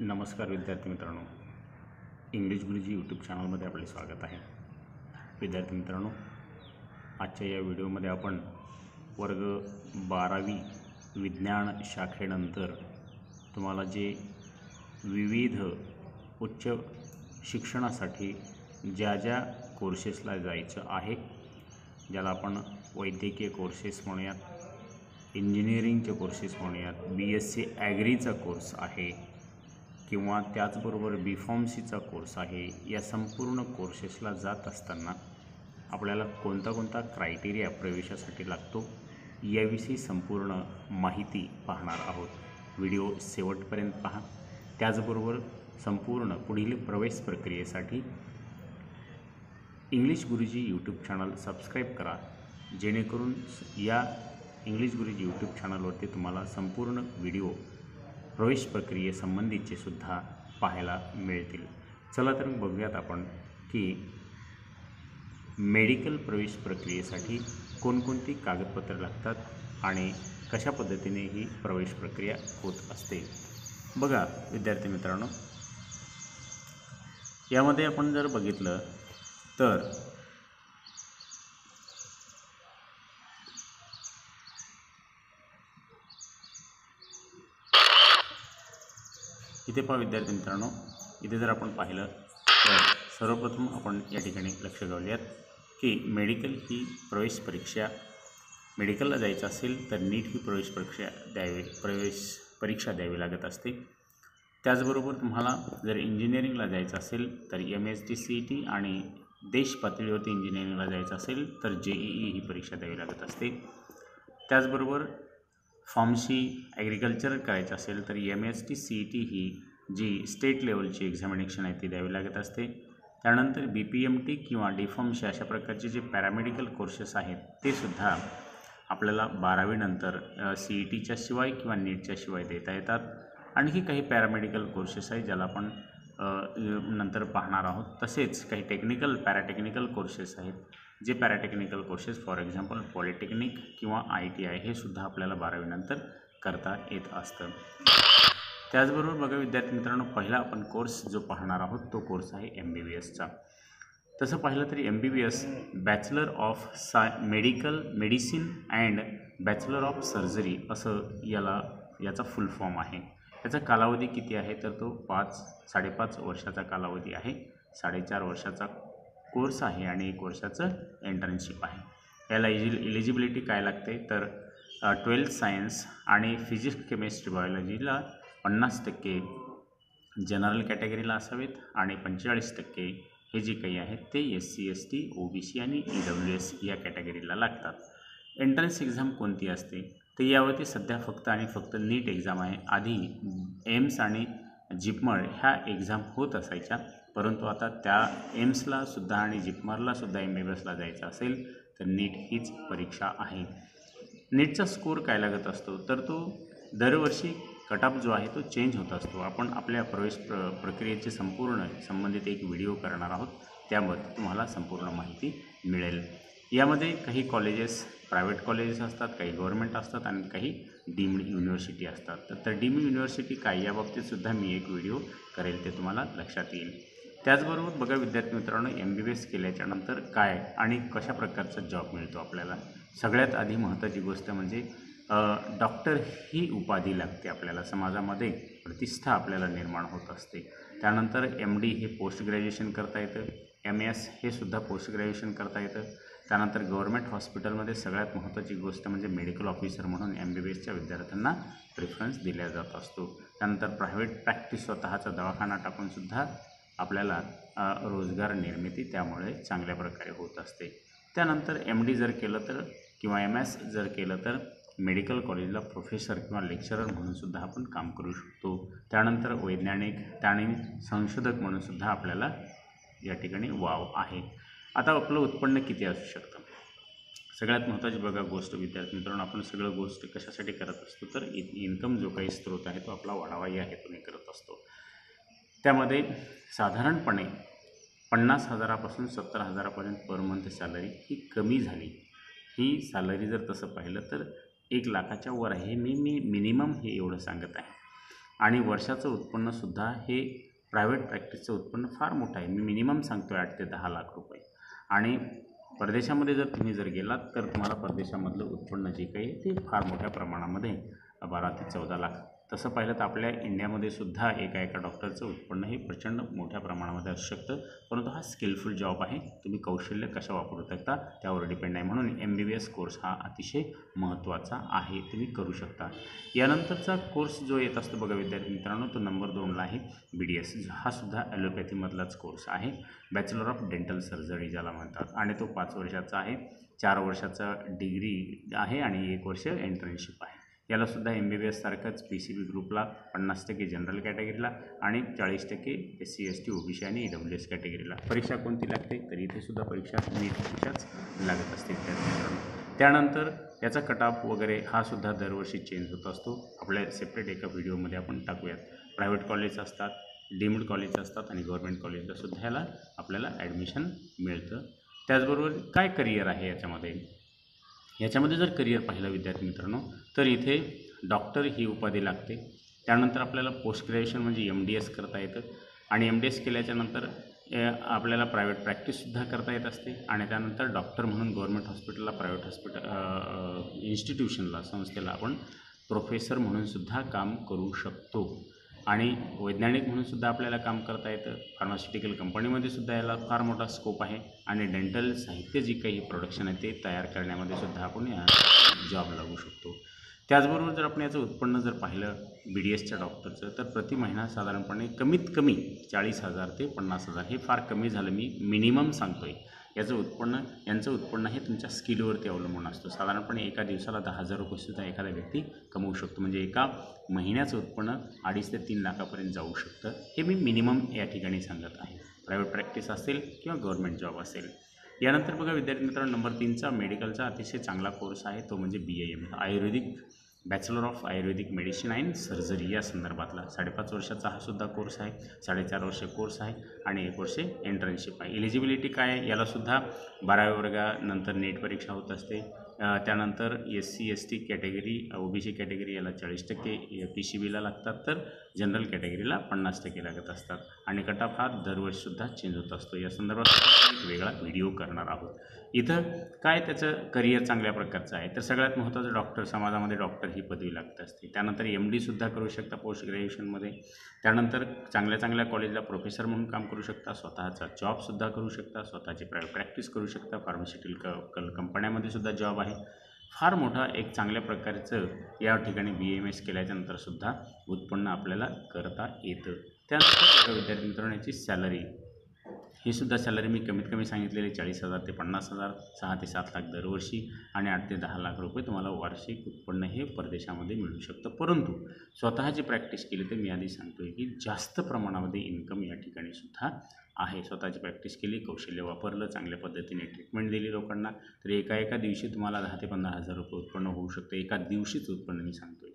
नमस्कार विद्यार्थी मित्रांनो. इंग्लिश गुरुजी यूट्यूब चॅनलमध्ये आपले स्वागत आहे. विद्यार्थी मित्रांनो आजच्या या व्हिडिओमध्ये आपण वर्ग बारावी विज्ञान शाखेनंतर तुम्हाला जे विविध उच्च शिक्षणासाठी ज्या ज्या कोर्सेसला जायचं आहे ज्याला आपण वैद्यकीय कोर्सेस म्हणूयात इंजिनिअरिंगचे कोर्सेस म्हणूयात बी एस सी ॲग्रीचा कोर्स आहे किंवा त्याचबरोबर बी फॉर्मसीचा कोर्स आहे या संपूर्ण कोर्सेसला जात असताना आपल्याला कोणता कोणता क्रायटेरिया प्रवेशासाठी लागतो याविषयी संपूर्ण माहिती पाहणार आहोत. व्हिडिओ शेवटपर्यंत पहा. त्याचबरोबर संपूर्ण पुढील प्रवेश प्रक्रियेसाठी इंग्लिश गुरुजी यूट्यूब चॅनल सबस्क्राईब करा जेणेकरून या इंग्लिश गुरुजी यूट्यूब चॅनलवरती तुम्हाला संपूर्ण व्हिडिओ प्रवेश प्रक्रियेसंबंधीचे सुद्धा पाहायला मिळतील. चला तर बघूयात आपण की मेडिकल प्रवेश प्रक्रियेसाठी कोणकोणती कागदपत्रं लागतात आणि कशा पद्धतीने ही प्रवेश प्रक्रिया होत असते. बघा विद्यार्थी मित्रांनो. यामध्ये आपण जर बघितलं तर इथे पहा विद्यार्थी मित्रांनो इथे जर आपण पाहिलं तर सर्वप्रथम आपण या ठिकाणी लक्ष घालूयात की मेडिकल ही प्रवेश परीक्षा मेडिकलला जायचं असेल तर नीट ही प्रवेश परीक्षा द्यावी प्रवेश परीक्षा द्यावी लागत असते. त्याचबरोबर तुम्हाला जर इंजिनिअरिंगला जायचं असेल तर M S T C E T आणि देश पातळीवरती इंजिनिअरिंगला जायचं असेल तर जे ई ई ही परीक्षा द्यावी लागत असते. त्याचबरोबर फार्मसी ॲग्रिकल्चर करायचं असेल तर M S T C E T ही जी स्टेट लेवलची एक्झामिनेशन आहे ती द्यावी लागत असते. त्यानंतर बी पी एम टी किंवा डी फार्मसी अशा प्रकारचे जे पॅरामेडिकल कोर्सेस आहेत ते सुद्धा आपल्याला बारावीनंतर सी ई टीच्या शिवाय किंवा नीटच्या शिवाय देता येतात. आणखी काही पॅरामेडिकल कोर्सेस आहेत ज्याला आपण नंतर पाहणार आहोत. तसेच काही टेक्निकल पॅराटेक्निकल कोर्सेस आहेत. जे paratechnical courses for example polytechnic किंवा आय टी आय हे सुद्धा आपल्याला बारावीनंतर करता येत असतं. त्याचबरोबर बघा विद्यार्थी मित्रांनो पहिला आपण कोर्स जो पाहणार आहोत तो कोर्स आहे एम बी बी एसचा. तसं पाहिलं तरी M B B S bachelor of साय medical medicine and bachelor of surgery असं याला याचा फुल फॉर्म आहे. याचा कालावधी किती आहे? तर तो पाच साडेपाच वर्षाचा कालावधी आहे. साडेचार वर्षाचा कोर्स आहे आणि एक वर्षाचं इंटर्नशिप आहे. याला इजि इलिजिबिलिटी काय लागते? तर ट्वेल्थ सायन्स आणि फिजिक्स केमिस्ट्री बायोलॉजीला पन्नास टक्के जनरल कॅटेगरीला असावेत आणि पंचेचाळीस टक्के हे जे काही आहेत ते S C S T O B C आणि ई डब्ल्यू एस या कॅटेगरीला लागतात. एंट्रन्स एक्झाम कोणती असते? तर यावरती सध्या फक्त आणि फक्त नीट एक्झाम आहे. आधी एम्स आणि जिपमळ ह्या एक्झाम होत असायच्या. परंतु आता त्या एम्सला सुद्धा आणि जिपमारलासुद्धा एम बी बी एसला जायचं असेल तर नीट हीच परीक्षा आहे. नीटचा स्कोर काय लागत असतो? तर तो दरवर्षी कटअप जो आहे तो चेंज होत असतो. आपण आपल्या प्रवेश प्र प्रक्रियेचे संपूर्ण संबंधित एक व्हिडिओ करणार आहोत. त्यामध्ये तुम्हाला संपूर्ण माहिती मिळेल. यामध्ये काही कॉलेजेस प्रायव्हेट कॉलेजेस असतात काही गव्हर्मेंट असतात आणि काही डीम्ड युनिव्हर्सिटी असतात. तर तर डीम्ड युनिव्हर्सिटी काय? याबाबतीतसुद्धा मी एक व्हिडिओ करेल ते तुम्हाला लक्षात येईल. त्याचबरोबर बघा विद्यार्थी मित्रांनो एम बी बी एस केल्याच्यानंतर काय आणि कशा प्रकारचा जॉब मिळतो आपल्याला? सगळ्यात आधी महत्त्वाची गोष्ट म्हणजे डॉक्टर ही उपाधी लागते आपल्याला समाजामध्ये. प्रतिष्ठा आपल्याला निर्माण होत असते. त्यानंतर एम डी हे पोस्ट ग्रॅज्युएशन करता येतं. एम एस हे सुद्धा पोस्ट ग्रॅज्युएशन करता येतं. त्यानंतर गव्हर्मेंट हॉस्पिटलमध्ये सगळ्यात महत्त्वाची गोष्ट म्हणजे मेडिकल ऑफिसर म्हणून एम बी बी एसच्या विद्यार्थ्यांना प्रिफरन्स दिला जात असतो. त्यानंतर प्रायव्हेट प्रॅक्टिस स्वतःचा दवाखाना टाकूनसुद्धा आपल्याला रोजगार निर्मिती त्यामुळे चांगल्या प्रकारे होत असते. त्यानंतर एम डी जर केलं तर किंवा एम एस जर केलं तर मेडिकल कॉलेजला प्रोफेसर किंवा लेक्चरर म्हणूनसुद्धा आपण काम करू शकतो. त्यानंतर वैज्ञानिक आणि संशोधक म्हणूनसुद्धा आपल्याला या ठिकाणी वाव आहे. आता आपलं उत्पन्न किती असू शकतं? सगळ्यात महत्त्वाची बघा गोष्ट विद्यार्थी मित्रांनो आपण सगळं गोष्ट कशासाठी करत असतो? तर इ इन्कम जो काही स्रोत आहे तो आपला वाढावा या हेतूने करत असतो. त्यामध्ये साधारणपणे पन्नास हजारापासून सत्तर हजारापर्यंत पर मंथ सॅलरी ही कमी झाली. ही सॅलरी जर तसं पाहिलं तर एक लाखाच्या वर आहे. मी मी मिनिमम हे एवढं सांगत आहे. आणि वर्षाचं उत्पन्नसुद्धा हे प्रायव्हेट प्रॅक्टिसचं उत्पन्न फार मोठं आहे. मी मिनिमम सांगतो आहे आठ ते दहा लाख रुपये. आणि परदेशामध्ये जर तुम्ही जर गेलात तर तुम्हाला परदेशामधलं उत्पन्न जे काही ते फार मोठ्या प्रमाणामध्ये बारा ते चौदा लाख तसं पाहिलं तर आपल्या इंडियामध्ये सुद्धा एका एका डॉक्टरचं उत्पन्न हे प्रचंड मोठ्या प्रमाणामध्ये असू शकतं. परंतु हा स्किलफुल जॉब आहे. तुम्ही कौशल्य कशा वापरू शकता त्यावर डिपेंड आहे. म्हणून M B B S course हा अतिशय महत्त्वाचा आहे. तुम्ही करू शकता. यानंतरचा कोर्स जो येत असतो बघा विद्यार्थी मित्रांनो तो नंबर दोनला आहे. बी डी एस हा सुद्धा ॲलोपॅथीमधलाच कोर्स आहे. बॅचलर ऑफ डेंटल सर्जरी ज्याला म्हणतात. आणि तो पाच वर्षाचा आहे. चार वर्षाचा डिग्री आहे आणि एक वर्ष एंटर्नशिप आहे. यालासुद्धा एम बी बी एससारखंच पी सी बी ग्रुपला पन्नास टक्के जनरल कॅटेगरीला आणि चाळीस टक्के S C S T O B C आणि ई डब्ल्यू एस कॅटेगरीला परीक्षा कोणती लागते? तर इथे सुद्धा परीक्षा नीट परीक्षाच लागत असते त्यानंतर त्यानंतर याचा कटऑफ वगैरे हा सुद्धा दरवर्षी चेंज होत असतो. आपल्या सेपरेट एका व्हिडिओमध्ये आपण टाकूयात. प्रायव्हेट कॉलेज असतात डीम्ड कॉलेज असतात आणि गव्हर्मेंट कॉलेजला सुद्धा ह्याला आपल्याला ॲडमिशन मिळतं. त्याचबरोबर काय करिअर आहे याच्यामध्ये? याच्यामध्ये जर करिअर पाहिलं विद्यार्थी मित्रांनो तर इथे डॉक्टर ही उपाधी लागते. त्यानंतर आपल्याला पोस्ट ग्रॅज्युएशन म्हणजे एम डी एस करता येतं आणि एम डी एस केल्याच्यानंतर आपल्याला प्रायव्हेट प्रॅक्टिससुद्धा करता येत असते आणि त्यानंतर डॉक्टर म्हणून गव्हर्मेंट हॉस्पिटलला प्रायव्हेट हॉस्पिटल इन्स्टिट्यूशनला संस्थेला आपण प्रोफेसर म्हणूनसुद्धा काम करू शकतो. आणि वैज्ञानिक म्हणूनसुद्धा आपल्याला काम करता येतं. फार्मास्युटिकल कंपनीमध्ये सुद्धा याला फार मोठा स्कोप आहे. आणि डेंटल साहित्य जी काही प्रोडक्शन आहे ते तयार करण्यामध्ये सुद्धा आपण या जॉब लागू शकतो. त्याचबरोबर जर आपण याचं उत्पन्न जर पाहिलं बी डी एसच्या डॉक्टरचं तर प्रति महिना साधारणपणे कमीत कमी चाळीस हजार ते पन्नास हजार हे फार कमी झालं. मी मिनिमम सांगतो आहे याचं उत्पन्न यांचं उत्पन्न हे तुमच्या स्किलवरती अवलंबून असतं. साधारणपणे एका दिवसाला दहा हजार रुपयेसुद्धा एखादा व्यक्ती कमवू शकतो. म्हणजे एका महिन्याचं उत्पन्न अडीच ते तीन लाखापर्यंत जाऊ शकतं. हे मी मिनिमम या ठिकाणी सांगत आहे. प्रायव्हेट प्रॅक्टिस असेल किंवा गव्हर्मेंट जॉब असेल. यानंतर बघा विद्यार्थी मित्रांनो नंबर तीनचा मेडिकलचा अतिशय चांगला कोर्स आहे. तो म्हणजे B A M ayurvedic bachelor of ayurvedic medicine and surgery या संदर्भातला. साडेपाच वर्षाचा हा सुद्धा कोर्स आहे. साडेचार वर्ष कोर्स आहे आणि एक वर्षे इंटर्नशिप आहे. एलिजिबिलिटी काय आहे यालासुद्धा बाराव्या वर्गानंतर नेट परीक्षा होत असते. त्यानंतर S C S T category O B C category याला चाळीस टक्के पी सी बीला लागतात. तर जनरल कॅटेगरीला पन्नास टक्के लागत असतात. आणि कटअप हा दरवर्षीसुद्धा चेंज होत असतो. या संदर्भात आपण एक वेगळा व्हिडिओ करणार आहोत. इथं काय त्याचं करिअर चांगल्या प्रकारचं आहे? तर सगळ्यात महत्त्वाचं डॉक्टर समाजामध्ये डॉक्टर ही पदवी लागत असते. त्यानंतर एम डीसुद्धा करू शकता पोस्ट ग्रॅज्युएशनमध्ये. त्यानंतर चांगल्या चांगल्या कॉलेजला प्रोफेसर म्हणून काम करू शकता. स्वतःचा जॉबसुद्धा करू शकता. स्वतःची प्रायव्हेट प्रॅक्टिस करू शकता. फार्मास्युटिकल कल कंपन्यामध्ये सुद्धा जॉब आहे. फार मोठा एक चांगल्या प्रकारचं या ठिकाणी बी एम एस केल्याच्यानंतरसुद्धा उत्पन्न आपल्याला करता येतं. त्यानंतर विद्यार्थी मित्रांनो याची सॅलरी ही सुद्धा सॅलरी मी कमीत कमी सांगितलेली चाळीस हजार ते पन्नास हजार सहा ते सात लाख दरवर्षी आणि आठ ते दहा लाख रुपये तुम्हाला वार्षिक उत्पन्न हे परदेशामध्ये मिळू शकतं. परंतु स्वतःची प्रॅक्टिस केली तर मी आधी सांगतो आहे की जास्त प्रमाणामध्ये इन्कम या ठिकाणी सुद्धा आहे. स्वतःची प्रॅक्टिस केली कौशल्य वापरलं चांगल्या पद्धतीने ट्रीटमेंट दिली लोकांना तर एका एका दिवशी तुम्हाला दहा ते पंधरा हजार रुपये उत्पन्न होऊ शकतं. एका दिवशीच उत्पन्न मी सांगतो आहे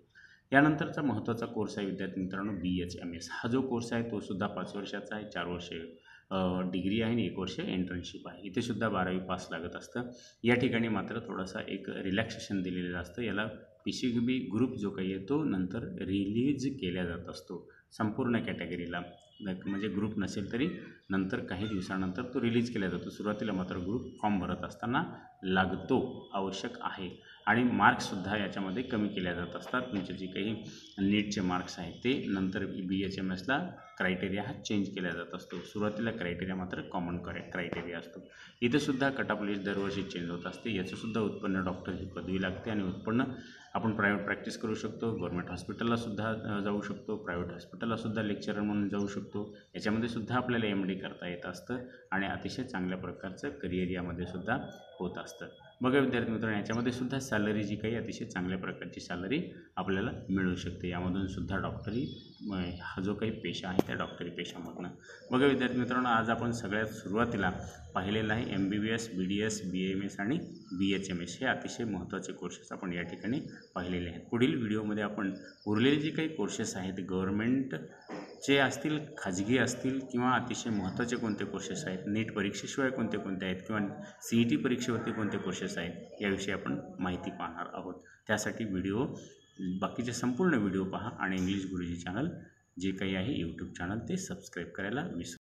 यानंतरचा महत्त्वाचा कोर्स आहे विद्यार्थी मित्रांनो बी एच एम एस हा जो कोर्स आहे तो सुद्धा पाच वर्षाचा आहे चार वर्षे डिग्री आहे आणि एक वर्ष इंटर्नशिप आहे. इथे सुद्धा बारावी पास लागत असतं. या ठिकाणी मात्र थोडासा एक रिलॅक्सेशन दिलेलं असतं. याला पी सी बी ग्रुप जो काही आहे तो नंतर रिलीज केला जात असतो. संपूर्ण कॅटेगरीला म्हणजे ग्रुप नसेल तरी नंतर काही दिवसानंतर तो रिलीज केला जातो. सुरुवातीला मात्र ग्रुप फॉर्म भरत असताना लागतो आवश्यक आहे. आणि मार्क्ससुद्धा याच्यामध्ये कमी केल्या जात असतात. तुमचे जे काही नीटचे मार्क्स आहेत ते नंतर बी एच एम एसला क्रायटेरिया हा चेंज केला जात असतो. सुरुवातीला क्रायटेरिया मात्र कॉमन करे क्रायटेरिया असतो. इथंसुद्धा कटअप लिस्ट दरवर्षी चेंज होत असते. याचंसुद्धा उत्पन्न डॉक्टर ही पदवी लागते आणि उत्पन्न आपण प्रायव्हेट प्रॅक्टिस करू शकतो. गव्हर्मेंट हॉस्पिटललासुद्धा जाऊ शकतो. प्रायव्हेट हॉस्पिटललासुद्धा लेक्चरर म्हणून जाऊ शकतो. याच्यामध्ये सुद्धा आपल्याला एम डी करता येत असतं. आणि अतिशय चांगल्या प्रकारचं करिअर यामध्ये सुद्धा होत असतं. बघा विद्यार्थी मित्रांनो याच्यामध्ये सुद्धा सॅलरी जी काही अतिशय चांगल्या प्रकारची सॅलरी आपल्याला मिळू शकते. यामधून सुद्धा डॉक्टरी हा जो काही पेशा आहे त्या डॉक्टरी पेशामधनं. बघा विद्यार्थी मित्रांनो आज आपण सगळ्यात सुरुवातीला पाहिलेलं आहे M B B S B D S B M S आणि बी एच एम एस हे अतिशय महत्त्वाचे कोर्सेस आपण या ठिकाणी पाहिलेले आहेत. पुढील व्हिडिओमध्ये आपण उरलेले जे काही कोर्सेस आहेत गव्हर्मेंट जे असतील खाजगी असतील किंवा अतिशय महत्त्वाचे कोणते कोर्सेस आहेत? नीट परीक्षेशिवाय कोणते कोणते आहेत? किंवा सी ई टी परीक्षेवरती कोणते कोर्सेस आहेत? याविषयी आपण माहिती पाहणार आहोत. त्यासाठी व्हिडिओ बाकीचे संपूर्ण व्हिडिओ पहा आणि इंग्लिश गुरुजी चॅनल जे काही आहे यूट्यूब चॅनल ते सबस्क्राईब करायला विसरू